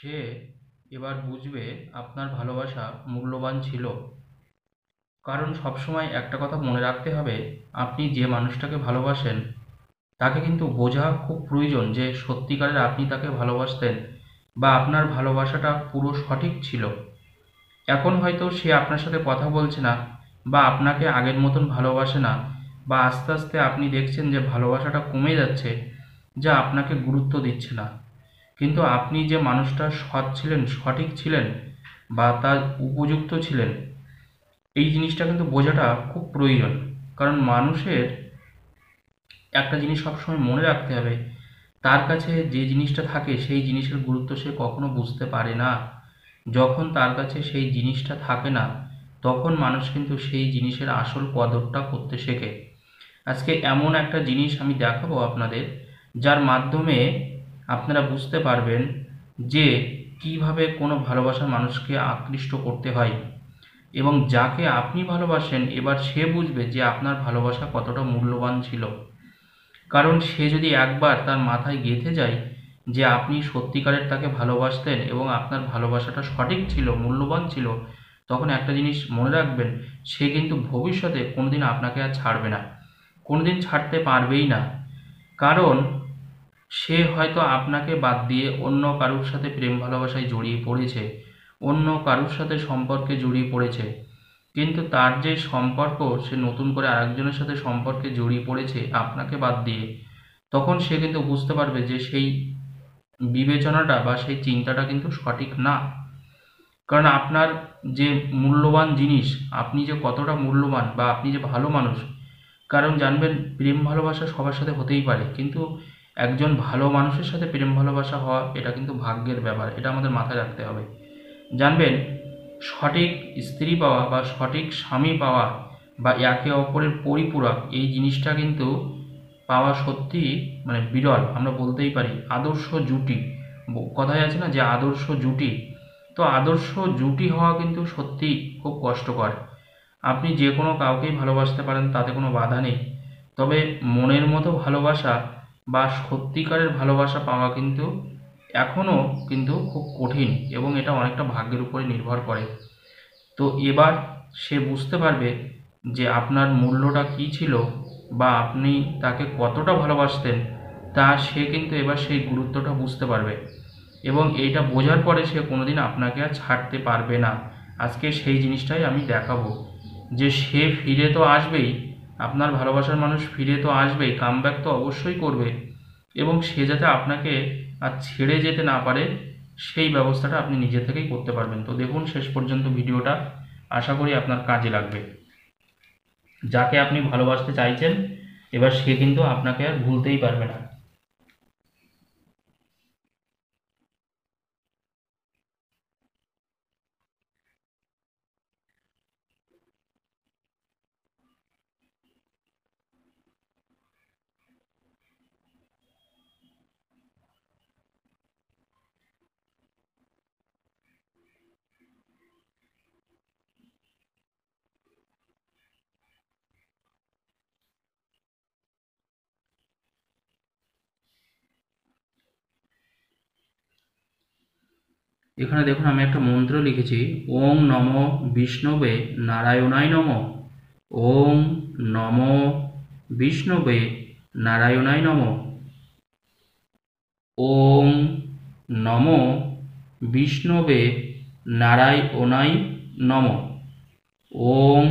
সে এবার বুঝবে আপনার ভালোবাসা মূল্যবান ছিল। কারণ সবসময় একটা কথা মনে রাখতে হবে, আপনি যে মানুষটাকে ভালোবাসেন, তাকে কিন্তু বোঝা খুব প্রয়োজন যে সত্যিকারের আপনি তাকে ভালোবাসতেন বা আপনার ভালোবাসাটা পুরো সঠিক ছিল। এখন হয়তো সে আপনার সাথে কথা বলছে না বা আপনাকে আগের মতন ভালোবাসে না বা আস্তে আস্তে আপনি দেখছেন যে ভালোবাসাটা কমে যাচ্ছে, যা আপনাকে গুরুত্ব দিচ্ছে না। কিন্তু আপনি যে মানুষটা সৎ ছিলেন, সঠিক ছিলেন বা তার উপযুক্ত ছিলেন, এই জিনিসটা কিন্তু বোঝাটা খুব প্রয়োজন। কারণ মানুষের একটা জিনিস সবসময় মনে রাখতে হবে, তার কাছে যে জিনিসটা থাকে সেই জিনিসের গুরুত্ব সে কখনো বুঝতে পারে না। যখন তার কাছে সেই জিনিসটা থাকে না, তখন মানুষ কিন্তু সেই জিনিসের আসল কদরটা করতে শেখে। আজকে এমন একটা জিনিস আমি দেখাবো আপনাদের, যার মাধ্যমে আপনারা বুঝতে পারবেন যে কীভাবে কোনো ভালোবাসার মানুষকে আকৃষ্ট করতে হয়। এবং যাকে আপনি ভালোবাসেন, এবার সে বুঝবে যে আপনার ভালোবাসা কতটা মূল্যবান ছিল। কারণ সে যদি একবার তার মাথায় গেঁথে যায় যে আপনি সত্যিকারের তাকে ভালোবাসতেন এবং আপনার ভালোবাসাটা সঠিক ছিল, মূল্যবান ছিল, তখন একটা জিনিস মনে রাখবেন, সে কিন্তু ভবিষ্যতে কোনোদিন আপনাকে আর ছাড়বে না। কোনোদিন ছাড়তে পারবেই না। কারণ সে হয়তো আপনাকে বাদ দিয়ে অন্য কারুর সাথে প্রেম ভালোবাসায় জড়িয়ে পড়েছে, অন্য কারুর সাথে সম্পর্কে জড়িয়ে পড়েছে। কিন্তু তার যে সম্পর্ক, সে নতুন করে আরেকজনের সাথে সম্পর্কে জড়িয়ে পড়েছে আপনাকে বাদ দিয়ে, তখন সে কিন্তু বুঝতে পারবে যে সেই বিবেচনাটা বা সেই চিন্তাটা কিন্তু সঠিক না। কারণ আপনার যে মূল্যবান জিনিস, আপনি যে কতটা মূল্যবান বা আপনি যে ভালো মানুষ, কারণ জানবেন প্রেম ভালোবাসা সবার সাথে হতেই পারে। কিন্তু একজন ভালো মানুষের সাথে প্রেম, ভালোবাসা হওয়া, এটা কিন্তু ভাগ্যের ব্যাপার, এটা আমাদের মাথায় রাখতে হবে। জানবেন, সঠিক স্ত্রী পাওয়া বা সঠিক স্বামী পাওয়া বা একে অপরের পরিপূরক, এই জিনিসটা কিন্তু পাওয়া সত্যি মানে বিরল, আমরা বলতেই পারি, আদর্শ জুটি। কথায় আছে না যে আদর্শ জুটি? তো আদর্শ জুটি হওয়া কিন্তু সত্যি খুব কষ্টকর। আপনি যে কোনো কাউকেই ভালোবাসতে পারেন, তাতে কোনো বাধা নেই। তবে মনের মতো ভালোবাসা বা সত্যিকারের ভালোবাসা পাওয়া কিন্তু এখনও কিন্তু খুব কঠিন এবং এটা অনেকটা ভাগ্যের উপরে নির্ভর করে। তো এবার সে বুঝতে পারবে যে আপনার মূল্যটা কী ছিল বা আপনি তাকে কতটা ভালোবাসতেন, তা সে কিন্তু এবার সেই গুরুত্বটা বুঝতে পারবে। এবং এইটা বোঝার পরে সে কোনোদিন আপনাকে আর ছাড়তে পারবে না। আজকে সেই জিনিসটাই আমি দেখাবো। যে সে ফিরে তো আসবেই আপনার ভালোবাসার মানুষ ফিরে তো আসবেই কামব্যাক তো অবশ্যই করবে। এবং সে যাতে আপনাকে আর ছেড়ে যেতে না পারে, সেই ব্যবস্থাটা আপনি নিজে থেকেই করতে পারবেন। তো দেখুন, শেষ পর্যন্ত ভিডিওটা আশা করি আপনার কাজে লাগবে। যাকে আপনি ভালোবাসতে চাইছেন, এবার সে কিন্তু আপনাকে আর ভুলতেই পারবে না। এখানে দেখুন আমি একটা মন্ত্র লিখেছি, ওং নম বিষ্ণবে নারায়ণায় নম। ওং নম বিষ্ণবে নারায়ণায় নম। ওং নম বিষ্ণবে নারায়ণায় নম। ওং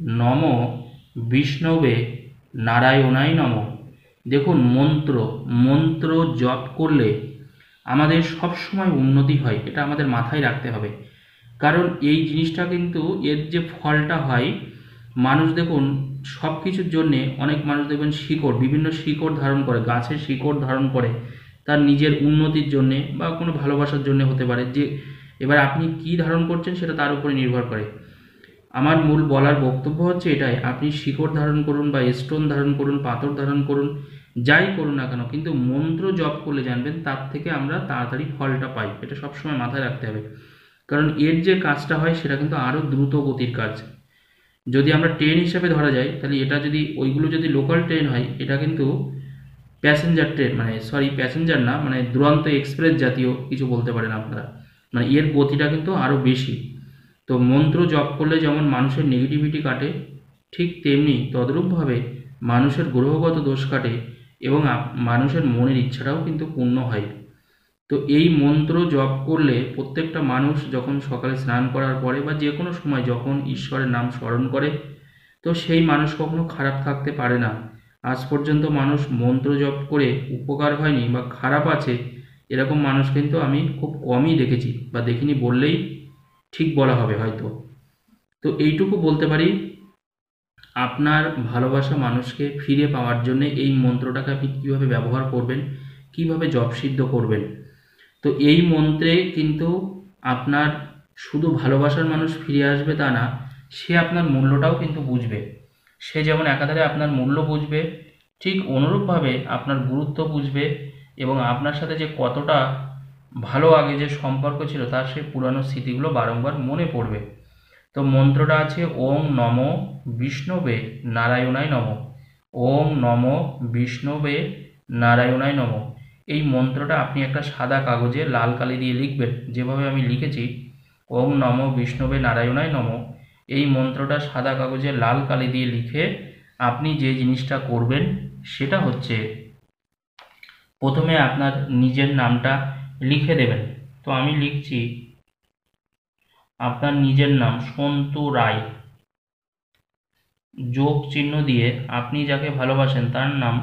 নম বিষ্ণবে নারায়ণায় নম। দেখুন মন্ত্র মন্ত্র জপ করলে আমাদের সব সময় উন্নতি হয়, এটা আমাদের মাথায় রাখতে হবে। কারণ এই জিনিসটা কিন্তু এর যে ফলটা হয়, মানুষ দেখুন সব কিছুর জন্যে অনেক মানুষ দেখবেন শিকড়, বিভিন্ন শিকড় ধারণ করে, গাছের শিকড় ধারণ করে, তার নিজের উন্নতির জন্যে বা কোনো ভালোবাসার জন্য হতে পারে। যে এবার আপনি কি ধারণ করছেন সেটা তার উপরে নির্ভর করে। আমার মূল বলার বক্তব্য হচ্ছে এটাই, আপনি শিকড় ধারণ করুন বা স্টোন ধারণ করুন, পাথর ধারণ করুন যাই করুন না কেন, কিন্তু মন্ত্র জপ করলে জানবেন, তার থেকে আমরা তাড়াতাড়ি ফলটা পাই। এটা সবসময় মাথায় রাখতে হবে। কারণ এর যে কাজটা হয়, সেটা কিন্তু আরও দ্রুত গতির কাজ। যদি আমরা ট্রেন হিসেবে ধরা যায় তাহলে এটা যদি, ওইগুলো যদি লোকাল ট্রেন হয়, এটা কিন্তু প্যাসেঞ্জার ট্রেন মানে সরি প্যাসেঞ্জার না মানে দুরন্ত এক্সপ্রেস জাতীয় কিছু বলতে পারেন আপনারা। মানে এর গতিটা কিন্তু আরও বেশি। তো মন্ত্র জপ করলে যেমন মানুষের নেগেটিভিটি কাটে, ঠিক তেমনি তদ্রূপভাবে মানুষের গ্রহগত দোষ কাটে এবং মানুষের মনের ইচ্ছাটাও কিন্তু পূর্ণ হয়। তো এই মন্ত্র জপ করলে প্রত্যেকটা মানুষ যখন সকালে স্নান করার পরে বা যে কোনো সময় যখন ঈশ্বরের নাম স্মরণ করে, তো সেই মানুষ কখনো খারাপ থাকতে পারে না। আজ পর্যন্ত মানুষ মন্ত্র জপ করে উপকার হয়নি বা খারাপ আছে, এরকম মানুষ কিন্তু আমি খুব কমই দেখেছি বা দেখিনি বললেই ঠিক বলা হবে হয়তো। তো এইটুকু বলতে পারি আপনার ভালোবাসা মানুষকে ফিরে পাওয়ার জন্য এই মন্ত্রটাকে আপনি কীভাবে ব্যবহার করবেন, কীভাবে জপসিদ্ধ করবেন? তো এই মন্ত্রে কিন্তু আপনার শুধু ভালোবাসার মানুষ ফিরে আসবে তা না, সে আপনার মূল্যটাও কিন্তু বুঝবে। সে যেমন একাধারে আপনার মূল্য বুঝবে, ঠিক অনুরূপভাবে আপনার গুরুত্ব বুঝবে এবং আপনার সাথে যে কতটা ভালো আগে যে সম্পর্ক ছিল তার সেই পুরানো স্মৃতিগুলো বারংবার মনে পড়বে। তো মন্ত্রটা আছে ওম নম বিষ্ণবে নারায়ণায় নম। ওম নম বিষ্ণবে নারায়ণায় নম। এই মন্ত্রটা আপনি একটা সাদা কাগজে লাল কালি দিয়ে লিখবেন, যেভাবে আমি লিখেছি ওম নম বিষ্ণবে নারায়ণায় নম। এই মন্ত্রটা সাদা কাগজে লাল কালি দিয়ে লিখে আপনি যে জিনিসটা করবেন, সেটা হচ্ছে প্রথমে আপনার নিজের নামটা লিখে দেবেন। তো আমি লিখছি আপনার নিজের নাম সন্তু রায়। যোগ চিহ্ন দিয়ে আপনি যাকে ভালোবাসেন, তার নাম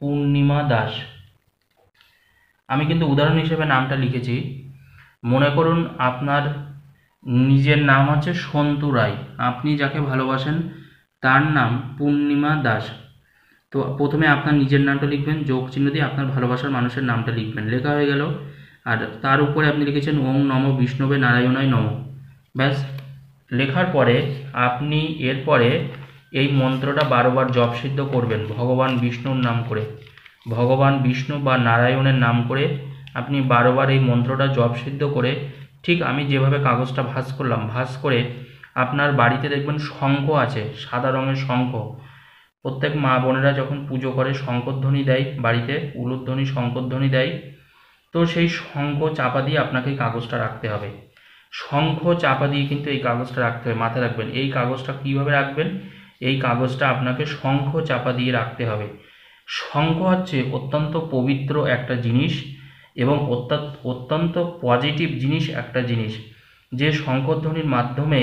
পূর্ণিমা দাস। আমি কিন্তু উদাহরণ হিসেবে নামটা লিখেছি। মনে করুন আপনার নিজের নাম হচ্ছে সন্তু রায়। আপনি যাকে ভালোবাসেন, তার নাম পূর্ণিমা দাস। তো প্রথমে আপনার নিজের নামটা লিখবেন, যোগ চিহ্ন দিয়ে আপনার ভালোবাসার মানুষের নামটা লিখবেন। লেখা হয়ে গেল আর তার উপরে আপনি লিখেছেন, ওং নম বিষ্ণবে নারায়ণায় নম। ব্যাস, লেখার পরে আপনি এরপরে এই মন্ত্রটা বারোবার জপ সিদ্ধ করবেন, ভগবান বিষ্ণুর নাম করে। ভগবান বিষ্ণু বা নারায়ণের নাম করে আপনি বারোবার এই মন্ত্রটা জপ সিদ্ধ করে, ঠিক আমি যেভাবে কাগজটা ভাস করলাম ভাস করে আপনার বাড়িতে দেখবেন শঙ্খ আছে, সাদা রঙের শঙ্খ। প্রত্যেক মা বোনেরা যখন পুজো করে, শঙ্করধ্বনি দেয় বাড়িতে, উলুধ্বনি, শঙ্করধ্বনি দেয় তো সেই শঙ্খ চাপা দিয়ে আপনাকে কাগজটা রাখতে হবে। শঙ্খ চাপা দিয়ে কিন্তু এই কাগজটা রাখতে হবে, মাথায় রাখবেন। এই কাগজটা কীভাবে রাখবেন? এই কাগজটা আপনাকে শঙ্খ চাপা দিয়ে রাখতে হবে। শঙ্খ হচ্ছে অত্যন্ত পবিত্র একটা জিনিস এবং অত্যন্ত পজিটিভ জিনিস একটা জিনিস। যে শঙ্করধ্বনির মাধ্যমে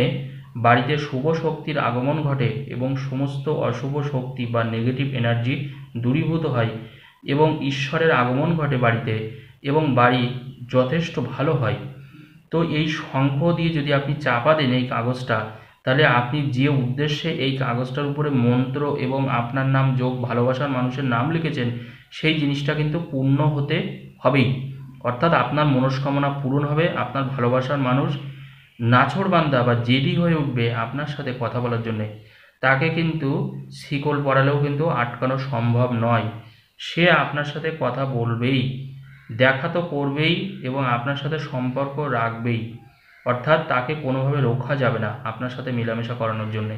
বাড়িতে শুভ শক্তির আগমন ঘটে এবং সমস্ত অশুভ শক্তি বা নেগেটিভ এনার্জি দূরীভূত হয় এবং ঈশ্বরের আগমন ঘটে বাড়িতে। এবং বাড়ি যথেষ্ট ভালো হয়। তো এই শঙ্খ দিয়ে যদি আপনি চাপা দেন এই কাগজটা, তাহলে আপনি যে উদ্দেশ্যে এই কাগজটার উপরে মন্ত্র এবং আপনার নাম, যোগ, ভালোবাসার মানুষের নাম লিখেছেন, সেই জিনিসটা কিন্তু পূর্ণ হতে হবেই। অর্থাৎ আপনার মনস্কামনা পূরণ হবে, আপনার ভালোবাসার মানুষ নাছোড়বান্দা বা জেডি হয়ে উঠবে আপনার সাথে কথা বলার জন্যে। তাকে কিন্তু শিকল পড়ালেও কিন্তু আটকানো সম্ভব নয়। সে আপনার সাথে কথা বলবেই। দেখা তো করবেই এবং আপনার সাথে সম্পর্ক রাখবেই। অর্থাৎ তাকে কোনোভাবে রক্ষা যাবে না আপনার সাথে মেলামেশা করানোর জন্যে।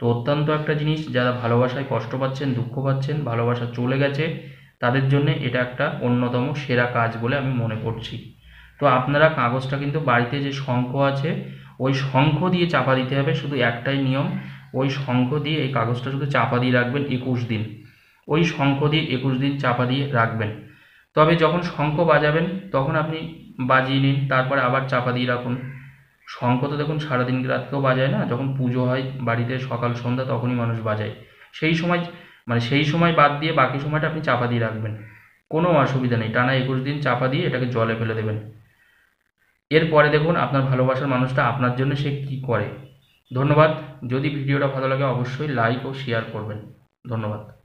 তো অত্যন্ত একটা জিনিস, যারা ভালোবাসায় কষ্ট পাচ্ছেন, দুঃখ পাচ্ছেন, ভালোবাসা চলে গেছে, তাদের জন্যে এটা একটা অন্যতম সেরা কাজ বলে আমি মনে করছি। তো আপনারা কাগজটা কিন্তু বাড়িতে যে শঙ্খ আছে, ওই শঙ্খ দিয়ে চাপা দিতে হবে শুধু একটাই নিয়ম। ওই শঙ্খ দিয়ে এই কাগজটা শুধু চাপা দিয়ে রাখবেন একুশ দিন। ওই শঙ্খ দিয়ে একুশ দিন চাপা দিয়ে রাখবেন। তবে যখন শঙ্খ বাজাবেন, তখন আপনি বাজিয়ে নিন, তারপরে আবার চাপা দিয়ে রাখুন। শঙ্খ তো দেখুন সারাদিন রাতকেও বাজায় না, যখন পুজো হয় বাড়িতে সকাল সন্ধ্যা তখনই মানুষ বাজায়। সেই সময় মানে সেই সময় বাদ দিয়ে বাকি সময়টা আপনি চাপা দিয়ে রাখবেন। কোনো অসুবিধা নেই, টানা একুশ দিন চাপা দিয়ে এটাকে জলে ফেলে দেবেন। এরপরে দেখুন আপনার ভালোবাসার মানুষটা আপনার জন্য সে কী করে। ধন্যবাদ। যদি ভিডিওটা ভালো লাগে অবশ্যই লাইক ও শেয়ার করবেন। ধন্যবাদ।